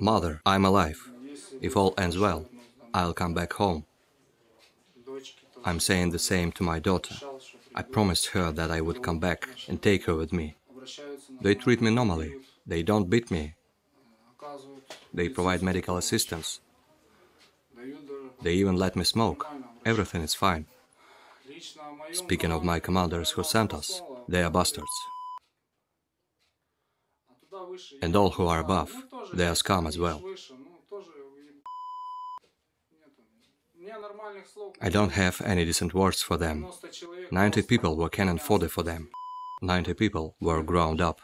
Mother, I'm alive. If all ends well, I'll come back home. I'm saying the same to my daughter. I promised her that I would come back and take her with me. They treat me normally. They don't beat me. They provide medical assistance. They even let me smoke. Everything is fine. Speaking of my commanders who sent us, they are bastards. And all who are above, they are scum as well. I don't have any decent words for them. 90 people were cannon fodder for them. 90 people were ground up.